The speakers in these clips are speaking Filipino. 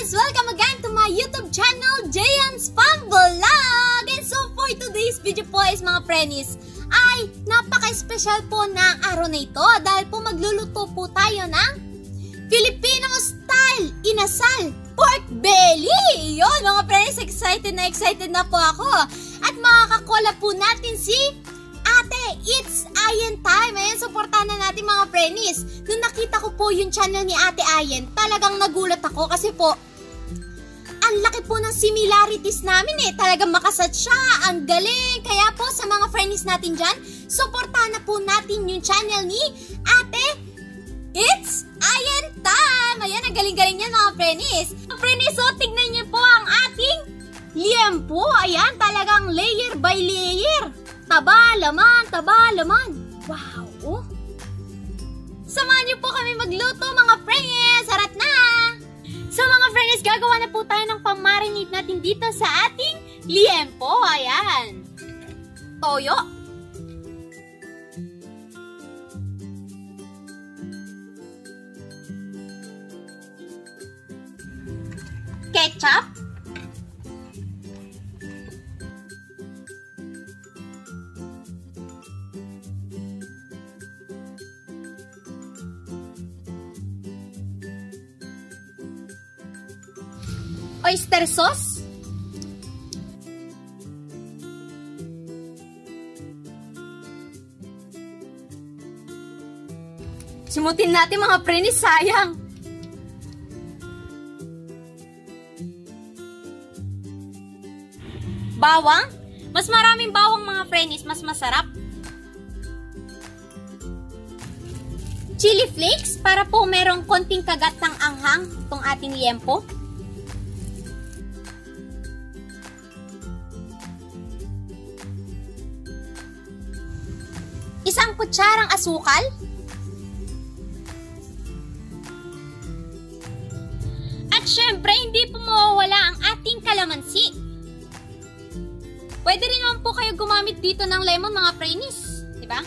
Friends! Welcome again to my YouTube channel, Jayan's Fun Vlog! And so for today's video po is mga Frennies, ay napaka-special po ng araw na ito dahil po magluluto po tayo ng Filipino style inasal pork belly! Yun mga Frennies, excited na excited na po ako. At makakakola po natin si Ate, it's Ayen time. Ayan, supportahan na natin mga Frennies. Nung nakita ko po yung channel ni Ate Ayen, talagang nagulat ako kasi po, ang laki po ng similarities namin eh. Talagang makasat siya, ang galing. Kaya po sa mga Frennies natin dyan, supportahan na po natin yung channel ni Ate It's Ayen time! Ayan, ang galing-galing niyan mga Frennies. Mga Frennies, so tignan niyo po ang ating liempo. Ayan, talagang layer by layer. Taba, laman, taba, laman. Wow! Oh. Samahan niyo po kami magluto mga friends! Sarat na! So mga friends, gagawa na po tayo ng pamarinate natin dito sa ating liempo. Ayan. Toyo. Ketchup. Oyster sauce. Simutin natin mga prenis, sayang. Bawang? Mas maraming bawang mga prenis, mas masarap. Chili flakes para po merong konting kagat ng anghang itong ating liempo. Kutsarang asukal, at syempre, hindi po mawawala ang ating kalamansi. Pwede rin naman po kayo gumamit dito ng lemon mga prainis, di ba?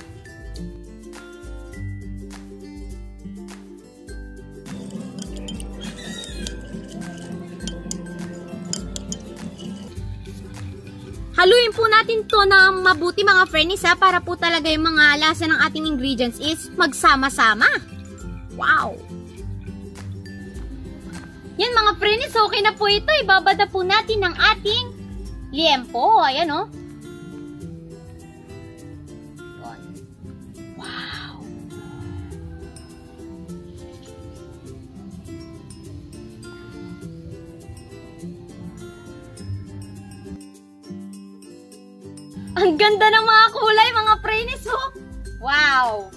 Haluin po natin to na mabuti mga friends ha, para po talaga yung mga lasa ng ating ingredients is magsama-sama. Wow! Yan mga friends, okay na po ito. Ibabada po natin ng ating liempo. Ayan o. Oh. Ganda ng mga kulay, mga prenis, oh! Wow!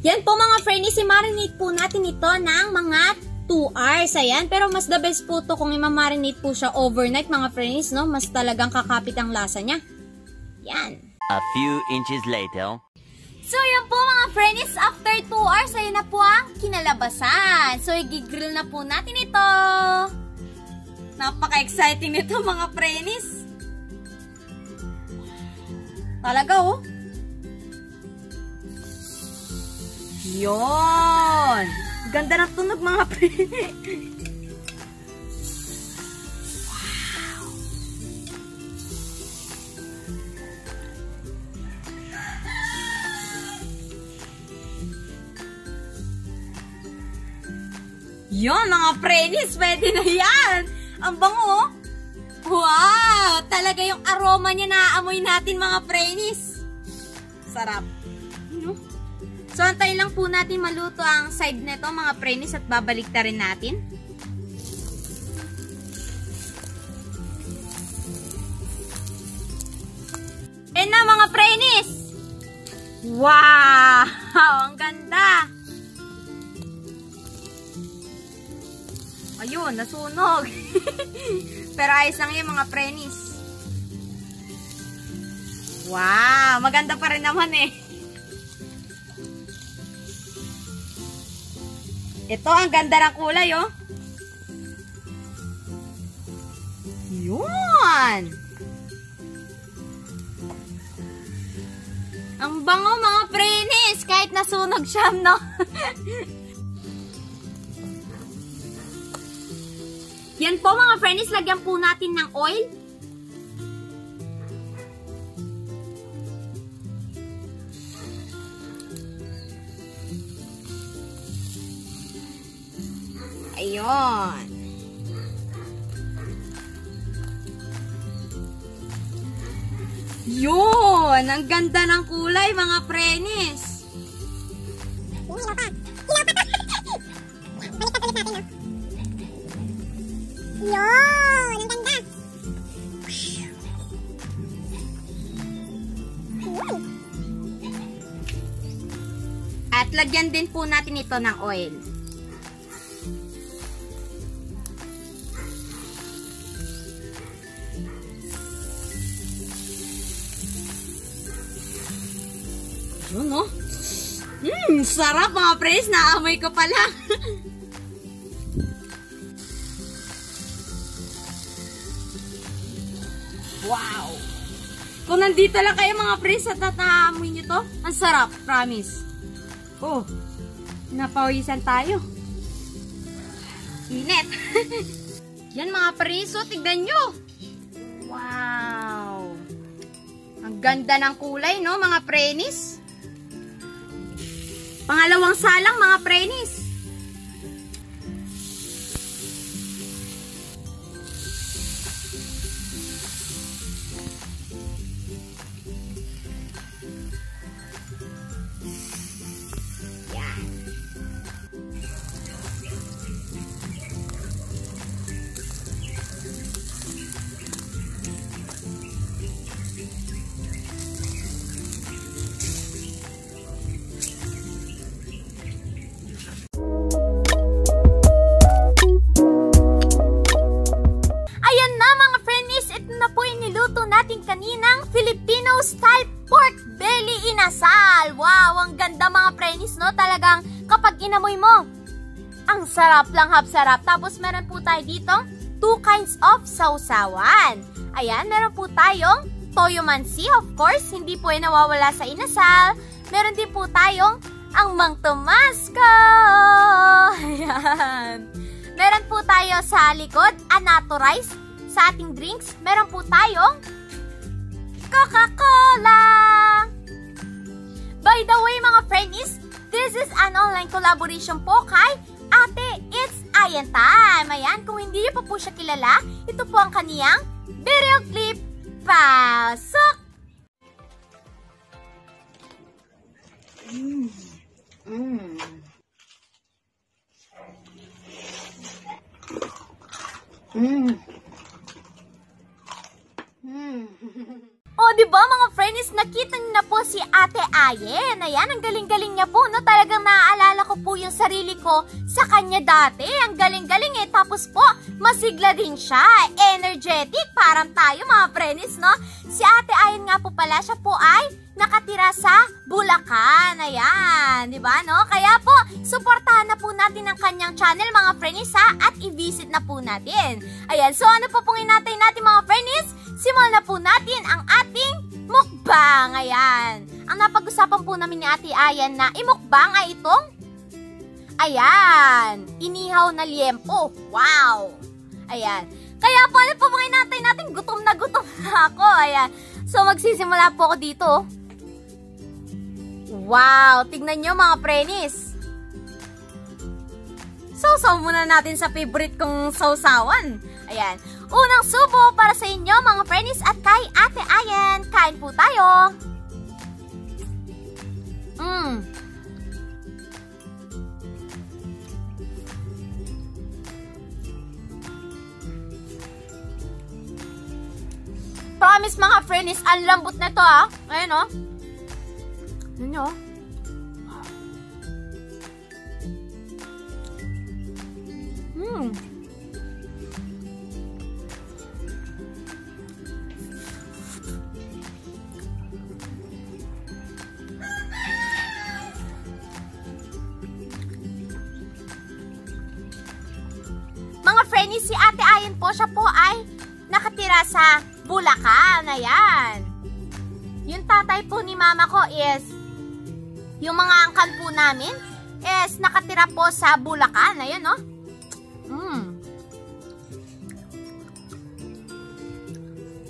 Yan po mga friends, i-marinate po natin ito ng mga 2 hours. Ayan. Pero mas the best po to kung i-marinate po siya overnight mga friends, no? Mas talagang kakapit ang lasa niya. Yan. A few inches later. So, yan po mga friends, after 2 hours, ayun na po ang kinalabasan. So, i-grill na po natin ito. Napaka-exciting nito mga friends. Talaga oh. Yon! Ganda ng tunog mga friends. Yon, mga prenis, pwede na yan. Ang bango, oh. Wow! Talaga yung aroma niya naaamoy natin, mga prenis. Sarap. So, antayin lang po natin maluto ang side nito, mga prenis, at babalik ta rin natin. And na, mga prenis! Wow! Ang ganda! Ayun, nasunog. Pero ayos lang yung mga prenis. Wow, maganda pa rin naman eh. Ito, ang ganda ng kulay, oh. Yun! Ang bango, mga prenis! Kahit nasunog siya, no? Yan po, mga prenis, lagyan po natin ng oil. Ayun. Yun! Ang ganda ng kulay, mga prenis. Yun! Ang ganda! At lagyan din po natin ito ng oil. Yun, no? Mmm, sarap mga pres. Naamoy ko pa lang. wow! Kung nandito lang kayo mga pres at nataamoy nyo to, ang sarap, promise. Oh, napawisan tayo. Init. Yan mga preso, tignan nyo. Wow. Ang ganda ng kulay, no, mga prenis. Pangalawang salang, mga prenis. Kaninang Filipino style pork belly inasal. Wow, ang ganda mga friendies, no? Talagang kapag inamoy mo, ang sarap lang hapsarap. Tapos meron po tayo dito, two kinds of sausawan. Ayan, meron po tayong toyo mansi, of course, hindi po yan nawawala sa inasal. Meron din po tayong ang Mang Tomasco. Ayan. Meron po tayo sa likod, anato rice. Sa ating drinks, meron po tayong Coca-Cola! By the way, mga friendies, this is an online collaboration po kay Ate It's Ayan Time. Ayan, kung hindi niyo pa po siya kilala, ito po ang kaniyang video clip. Pasok! Mm. Mm. Mm. Mm. O, di ba mga friends, nakita niyo na po si Ate Ayen. Ayan, ang galing-galing niya po, no? Talagang naaalala ko po yung sarili ko sa kanya dati. Ang galing-galing eh. Tapos po, masigla din siya. Energetic, parang tayo mga friends, no? Si Ate Ayen nga po pala, siya po ay nakatira sa Bulacan. Ayan, di ba, no? Kaya po, suportahan na po natin ang kanyang channel, mga friends, ha? At i-visit na po natin. Ayan, so ano po pong inatay natin, mga friends? Simulan na po natin ang ating mukbang. Ayan. Ang napag-usapan po namin ni Ate Ayan na imukbang ay itong Ayan. Inihaw na liempo. Wow. Ayan. Kaya po, ano po mga inatay natin? Gutom na gutom ako. Ayan. So, magsisimula po ako dito. Wow. Tignan nyo mga prenis. Sausaw muna natin sa favorite kong sausawan. Ayan. Unang subo para sa inyo mga friends at kay Ate Ayen. Kain po tayo. Mmm. Promise mga friends, ang lambot na to ah. Ayan oh. Yun oh. Mmm. Friends, si Ate Ayan po, siya po ay nakatira sa Bulacan. Ayan. Yung tatay po ni mama ko is, yung mga angkan po namin, is nakatira po sa Bulacan. Ayan, no? Mm.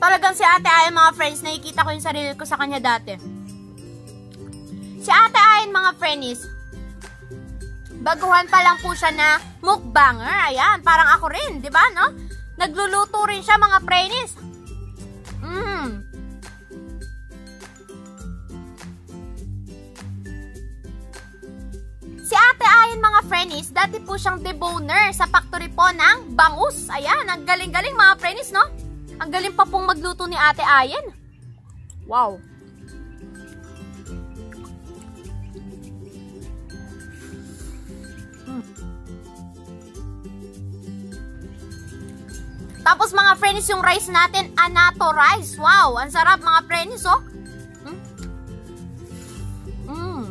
Talagang si Ate Ayan, mga friends, nakikita ko yung sarili ko sa kanya dati. Si Ate Ayan, mga friends, baguhan pa lang po siya na mukbanger. Ayan, parang ako rin, di ba, no? Nagluluto rin siya, mga friends. Mmm. Si Ate Ayan, mga friends, dati po siyang deboner sa factory po ng bangus. Ayan, ang galing-galing, mga friends, no? Ang galing pa pong magluto ni Ate Ayan. Wow. Tapos mga friends, yung rice natin, anato rice. Wow, ang sarap mga friends, oh. Mm.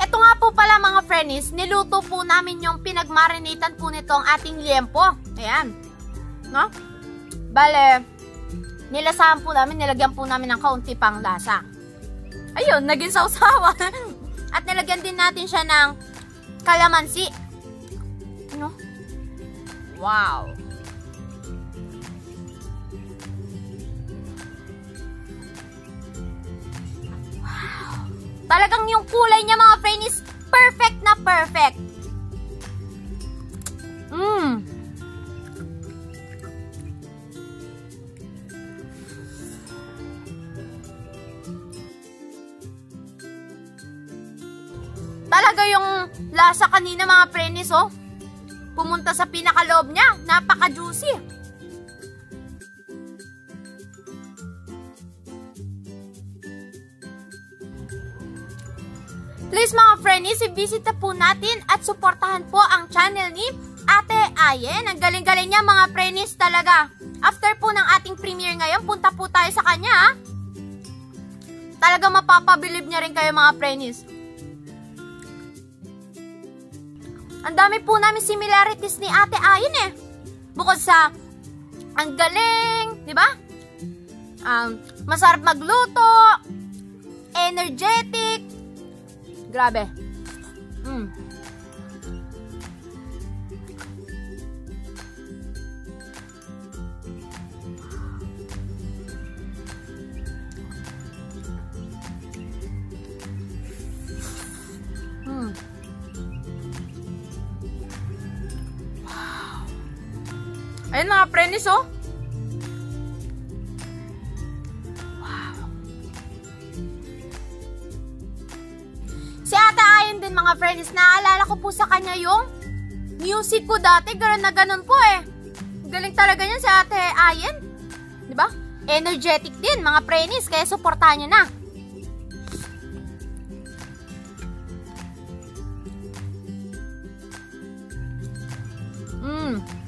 Ito nga po pala mga friends, niluto po namin yung pinagmarinatan po nitong ating liempo. Ayan. No? Bale, nilasahan po namin, nilagyan po namin ng kaunti pang lasa. Ayun, naging sausawa. At nilagyan din natin siya ng kalamansi. Wow. Wow. Talagang yung kulay niya mga friend is perfect na perfect. Mmm. Talaga yung lasa kanina mga prenis, oh. Pumunta sa pinakaloob niya. Napaka-juicy. Please mga friends, i-visit na po natin at suportahan po ang channel ni Ate Ayen. Ang galing-galing niya mga friends talaga. After po ng ating premiere ngayon, punta po tayo sa kanya. Talaga mapapabilib niya rin kayo mga friends. Ang dami po namin similarities ni Ate Ayen eh. Bukod sa ang galing, di ba? Um, masarap magluto, energetic, grabe. Mm. Prenis oh. Wow. Si Ate Ayon din mga friends, naalala ko po sa kanya yung music ko dati, gano'n na gano'n po eh. Galing talaga niya si Ate Ayon. Di ba? Energetic din mga prenis, kaya suportahan niyo na. Mm.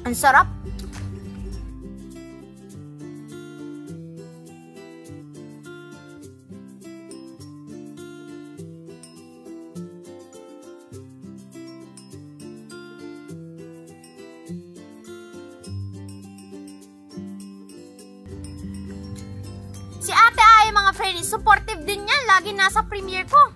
Ang sarap. Si ate ay mga friends, supportive din niya. Lagi nasa premiere ko.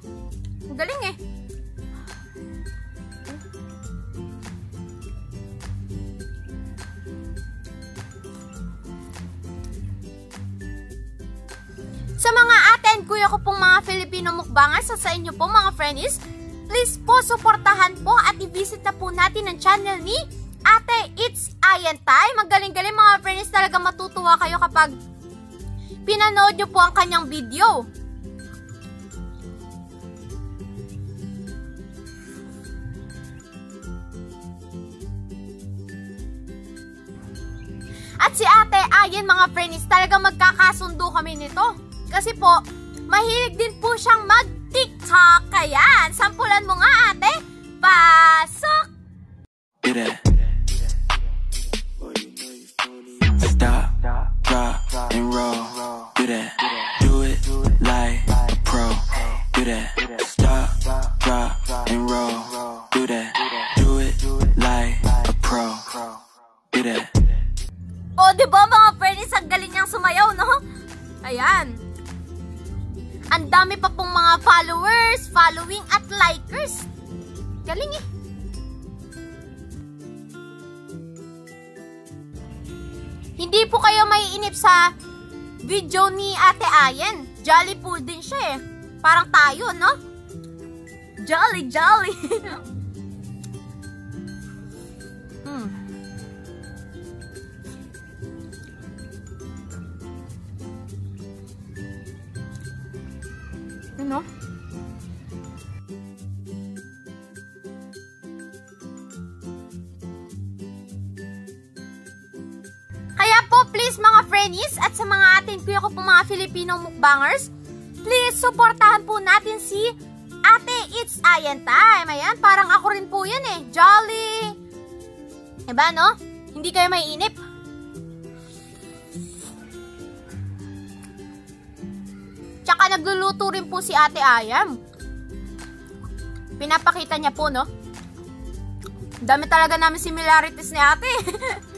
Sa mga ate and kuya ko pong mga Filipino mukbangers, sa, sa inyo po mga friends, please po suportahan po at i-visit na po natin ang channel ni Ate It's Ayan Time. Magaling-galing mga friends, talaga matutuwa kayo kapag pinanood nyo po ang kanyang video. At si ate, ayan mga friends, talagang magkakasundo kami nito. Kasi po, mahilig din po siyang mag-TikTok. Ayan, sampulan mo nga ate. Pasok! Tira. Oh, di ba mga friends, ang no? Ayan. Ang dami pa pong mga followers, following at likers. Galing eh. Hindi po kayo may inip sa video ni Ate Ayen. Jolly po din siya eh. Parang tayo, no? Jolly, jolly. please mga friendies at sa mga ating kuya ko po mga Filipino mukbangers, please supportahan po natin si Ate It's Ayan Time. Ayan, parang ako rin po yan eh. Jolly! Diba no? Hindi kayo may inip. Tsaka nagluluto rin po si Ate Ayam. Pinapakita niya po, no? Dami talaga namin similarities ni ate.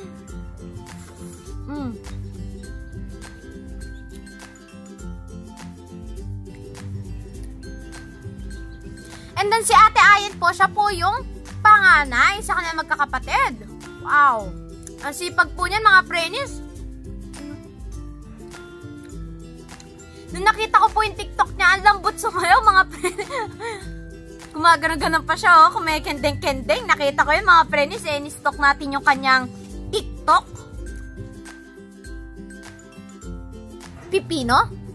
And then si Ate Ayan po, siya po yung panganay sa kanilang magkakapatid. Wow! Ang sipag po niyan mga prenis. Nung nakita ko po yung TikTok niya, ang lambot sumayaw mga prenis. Gumagano-ganon pa siya, oh. Kumekendeng-kendeng. Nakita ko yun, mga prenis, eh. Ni-stock natin yung kanyang TikTok. Pipino?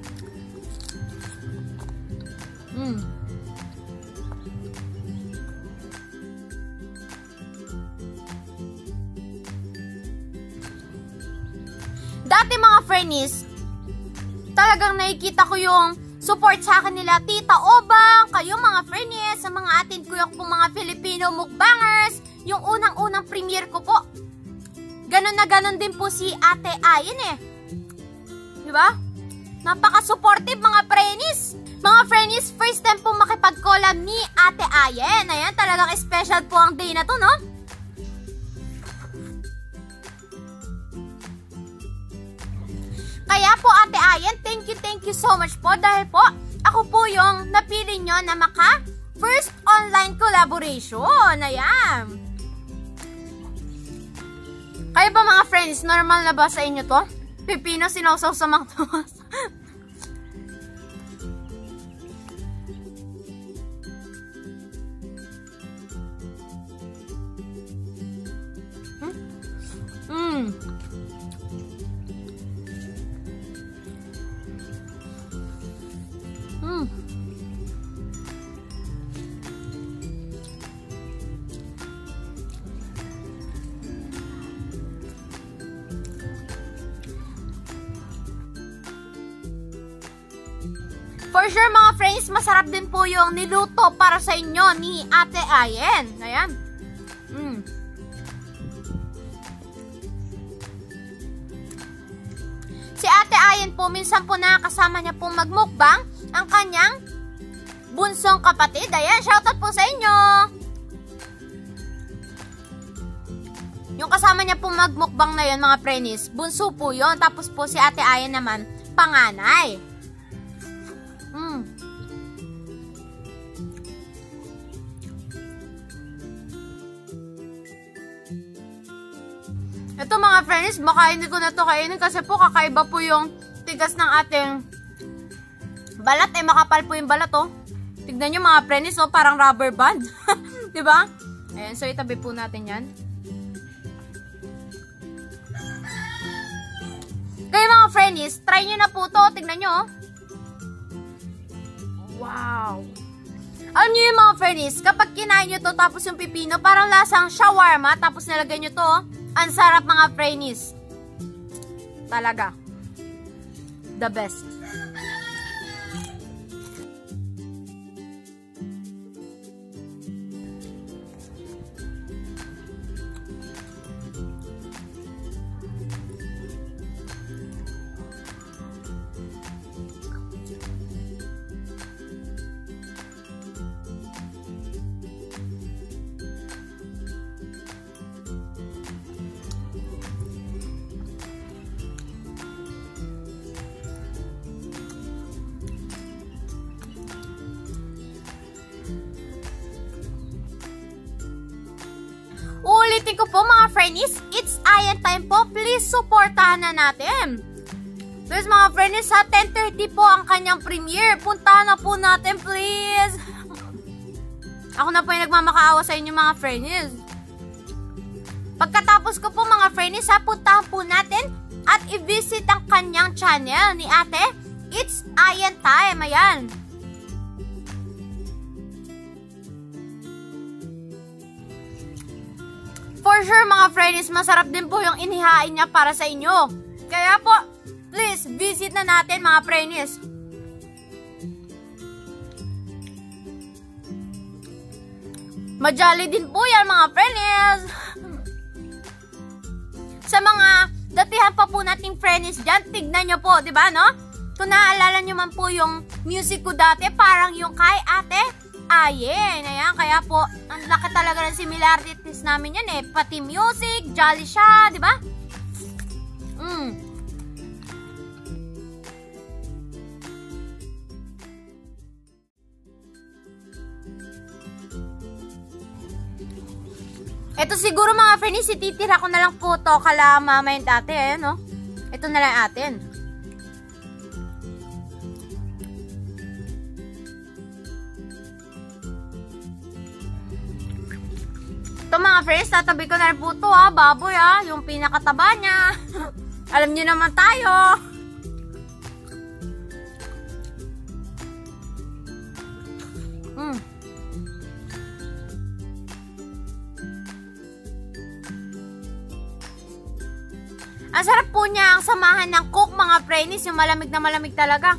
Friendies, talagang nakikita ko yung support sa akin nila Tita Obang, kayo mga friendies, sa mga atin ko mga Filipino mukbangers, yung unang-unang premiere ko po. Ganon na ganon din po si Ate Ayen eh. Di ba? Napaka-supportive mga friendies. Mga friendies, first time po makipag-collab ni Ate Ayen. Ayan, talagang special po ang day na to, no? Kaya po Ate Ayan, thank you, thank you so much po dahil po ako po yung napili nyo na maka first online collaboration. Ayan. Kayo ba mga friends, normal na ba sa inyo to? Pipino sinawsaw sa mga. For sure mga friends, masarap din po yung niluto para sa inyo ni Ate Ayen. Ayan. Mm. Si Ate Ayen po, minsan po nakakasama niya pong magmukbang ang kanyang bunsong kapatid. Ayan, shoutout po sa inyo! Yung kasama niya pong magmukbang na yun, mga prenis, bunso po yun. Tapos po si Ate Ayan naman, panganay. Ito mga friends, baka hindi ko na to kainin kasi po kakaiba po yung tigas ng ating balat. Eh, makapal po yung balat, oh. Tignan nyo mga friends, oh, parang rubber band. 'Di ba? Ayan, so itabi po natin yan. Kaya mga friends, try nyo na po to. Tignan nyo, oh. Wow! Alam nyo yung mga friends, kapag kinain nyo to tapos yung pipino, parang lasang shawarma tapos nilagay nyo to, oh. Ang sarap mga friends. Talaga. The best. Ko po mga friendies, it's ayan time po. Please supportahan na natin. Please mga friendies, sa 10.30 po ang kanyang premiere. Puntahan na po natin, please. Ako na po yung nagmamakaawa sa inyo mga friendies. Pagkatapos ko po mga friendies, ha, puntahan po natin at i-visit ang kanyang channel ni ate. It's Ayan Time. Ayan. For sure mga friends, masarap din po yung inihain niya para sa inyo. Kaya po, please visit na natin mga friends. Majali din po yan mga friends. Sa mga datihan pa po nating friends dyan, tignan nyo po, di ba no? Kung naaalala nyo man po yung music ko dati, parang yung kay ate Ayen. Ayan, kaya po, ang laki talaga ng similarities namin yan eh. Pati music, jolly siya, di ba? Mm. Ito siguro mga friends, ititira ko na lang po to kala mama yung tate, eh, no? Ito na lang atin. Mga friends, tatabi ko na rin po ito ha, baboy ha, yung pinakataba niya. Alam niyo naman tayo. Mm. Ang sarap po niya ang samahan ng cook mga friends, yung malamig na malamig talaga.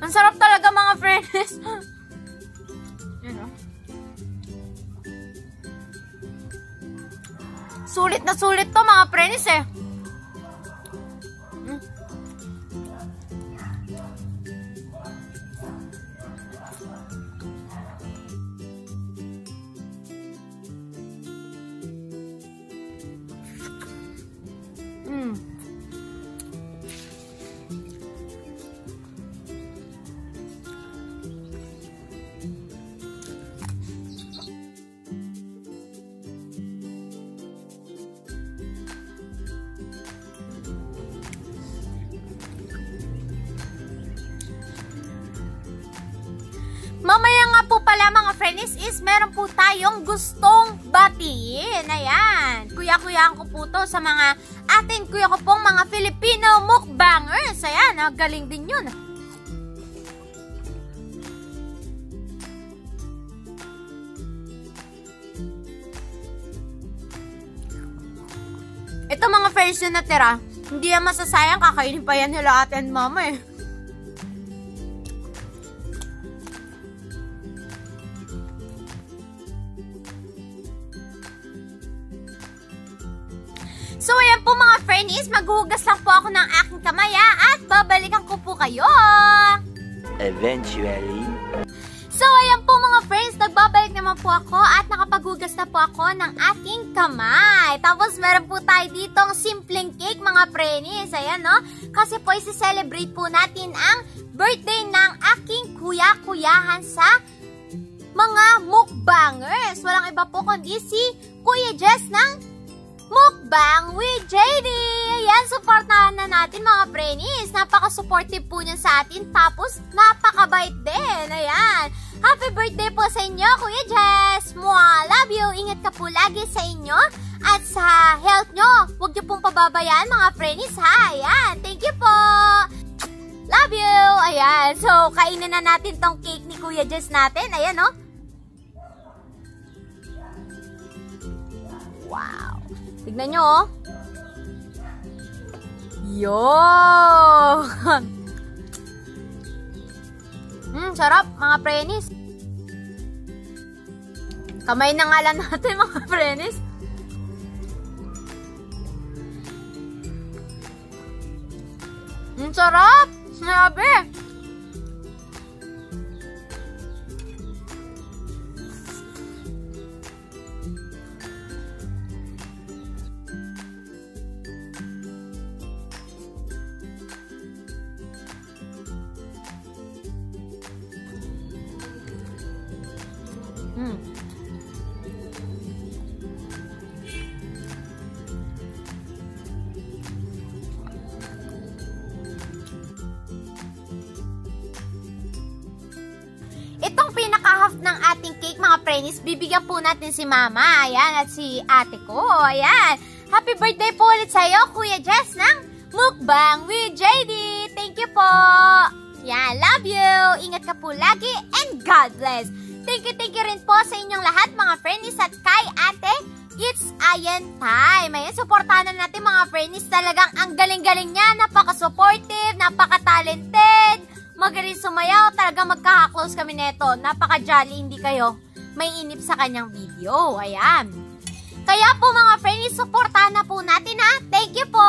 Ang sarap talaga mga friends. Yun, oh. Sulit na sulit to mga friends eh. Friends is meron po tayong gustong batiin. Ayan. Kuya-kuyaan ko po to sa mga atin kuya ko pong mga Filipino mukbangers. Ayan, ah, galing din yun. Ito mga friends yung natira, hindi yan masasayang kakainin pa yan nila ate and mama eh. So, ayan po mga friends, maghuhugas lang po ako ng aking kamaya at babalikan ko po kayo. Eventually. So, ayan po mga friends, nagbabalik naman po ako at nakapaghugas na po ako ng aking kamay. Tapos, meron po tayo ditong simpleng cake mga friends. Ayan, no? Kasi po, isi-celebrate po natin ang birthday ng aking kuya-kuyahan sa mga mukbangers. Walang iba po kundi si Kuya Jess ng Mukbang with JD! Ayan, supportahan na natin mga prenis. Napaka-supportive po niyan sa atin. Tapos, napakabait din. Ayan. Happy birthday po sa inyo, Kuya Jess! Mwah! Love you! Ingat ka po lagi sa inyo at sa health nyo. Huwag niyo pong pababayaan mga prenis ha. Ayan. Thank you po! Love you! Ayan. So, kainin na natin tong cake ni Kuya Jess natin. Ayan, no? Wow! Tignan nyo, oh. Yun! Hmm, sarap, mga prenis. Kamay na nga lang natin mga frenis. Ang sarap! Sinabi! Natin si Mama, ayan, at si ate ko, ayan. Happy birthday po ulit sa'yo, Kuya Jess, ng Mukbang with JD. Thank you po. Yan, love you. Ingat ka po lagi and God bless. Thank you, thank you rin po sa inyong lahat, mga friends at kay ate. It's Ayan time. Ayan, supportahan na natin mga friends. Talagang ang galing-galing niya. Napaka-supportive, napaka-talented. Magaling sumayaw. Talagang magkaka-close kami neto. Napaka-jolly, hindi kayo may inip sa kanyang video. Ayan. Kaya po mga friends, supportahan na po natin ha. Thank you po.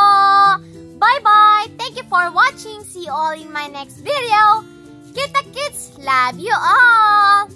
Bye-bye. Thank you for watching. See you all in my next video. Kita kids, love you all.